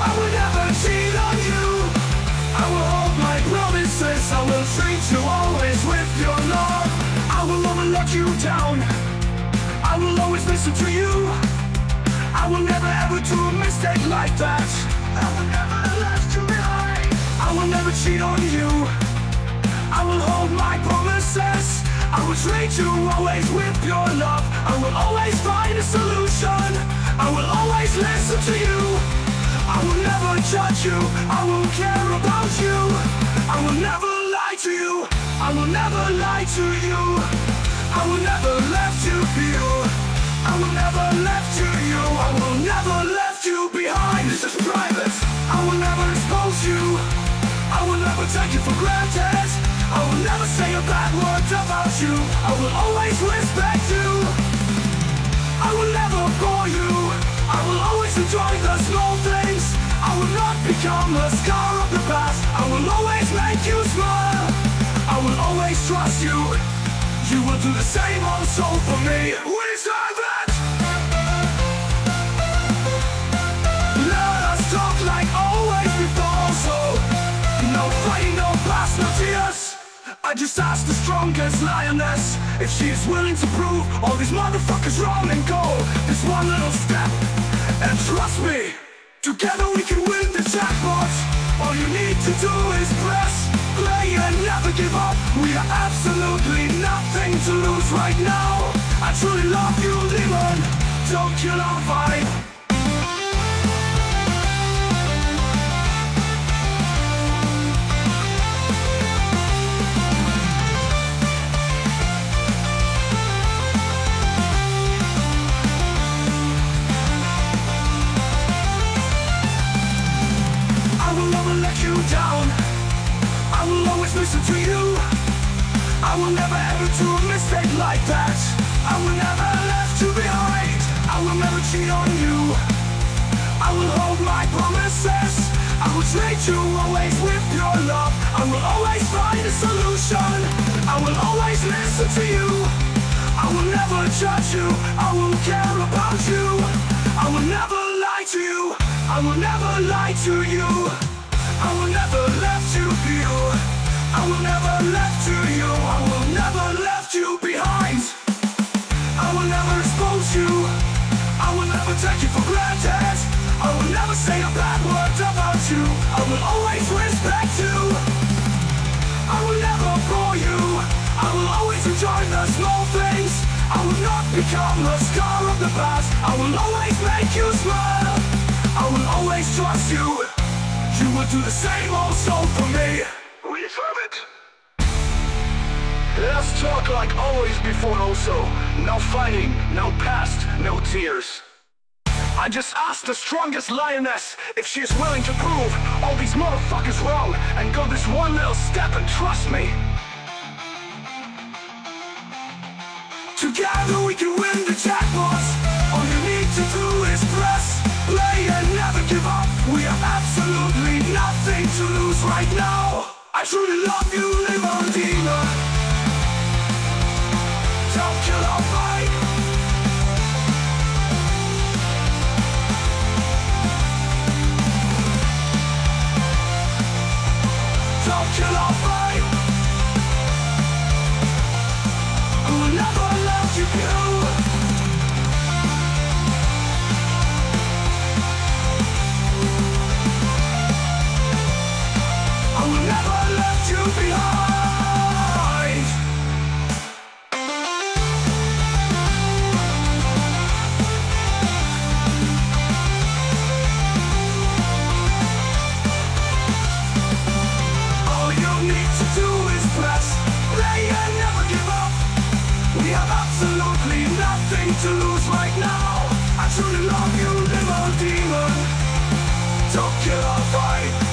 I will never cheat on you I will hold my promises I will treat you always with your love I will never let you down I will always listen to you I will never ever do a mistake like that I will never left you behind I will never cheat on you I will hold my promises I will treat you always with your love I will always find a solution I will always listen to you you I will care about you I will never lie to you I will never lie to you I will never left you you I will never left you you I will never left you behind This is private I will never expose you I will never take you for granted I will never say a bad word about you I will always respect you I will never bore you I will always enjoy the small things become a scar of the past. I will always make you smile. I will always trust you. You will do the same also for me. We deserve it Let us talk like always before. So no fighting, no past, no tears. I just asked the strongest lioness If she's willing to prove all these motherfuckers wrong and go This one little step. And trust me Together we can win jackpot. All you need to do is press Play and never give up. We are absolutely nothing to lose right now. I truly love you, Demon. Don't kill our vibe listen to you I will never ever do a mistake like that I will never left you behind I will never cheat on you I will hold my promises I will treat you always with your love I will always find a solution I will always listen to you I will never judge you I will care about you I will never lie to you I will never lie to you I will never left you you I will never left you I will never left you behind I will never expose you I will never take you for granted I will never say a bad word about you I will always respect you I will never bore you I will always enjoy the small things I will not become a scar of the past I will always make you smile I will always trust you You will do the same also for me Deserve it Let's talk like always before also No fighting, no past, no tears I just asked the strongest lioness if she is willing to prove all these motherfuckers wrong and go this one little step and trust me. Together we can win the jackpot. All you need to do is press play and never give up. We have absolutely nothing to lose right now. I truly love you, Limon Demon. Don't kill our fight. To lose right now. I truly love you, little demon. Don't kill our fight.